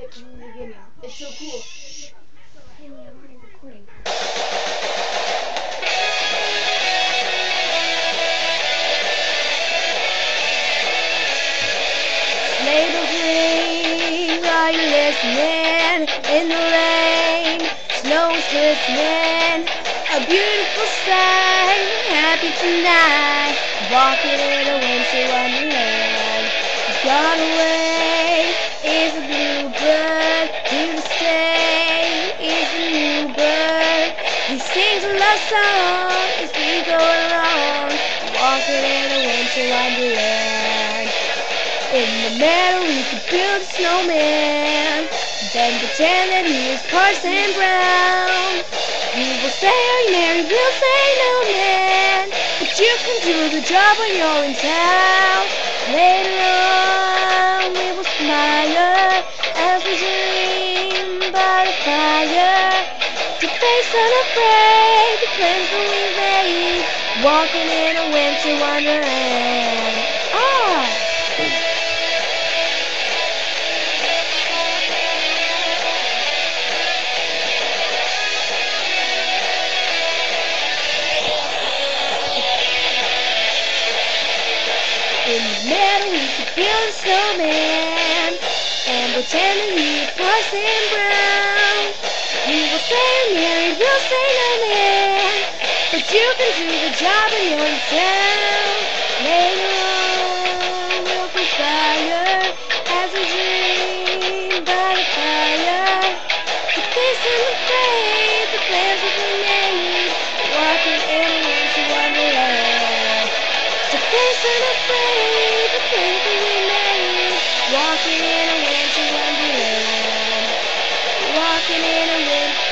It's so cool. Hey, I'm already recording. Ring, are you listening? In the rain, snow's glistening. A beautiful sight, happy tonight. Walking in a winter wonderland. Gone away song as we go along. Walking in a winter wonderland. In the meadow we could build a snowman Then pretend that he is Parson Brown We will say you married, we'll say no man But you can do the job when you're in town Later on we will smile As we dream by the fire face unafraid the plans that we made Walking in a winter wonderland. Ah! In the meadow we could build a snowman. And pretend that Brown We will say we'll say no man But you can do the job in town Later on we'll conspire As we dream by the fire. To face unafraid the plans that we made Walking in a winter wonderland to face unafraid the things that we made Walking in a winter wonderland Walking in a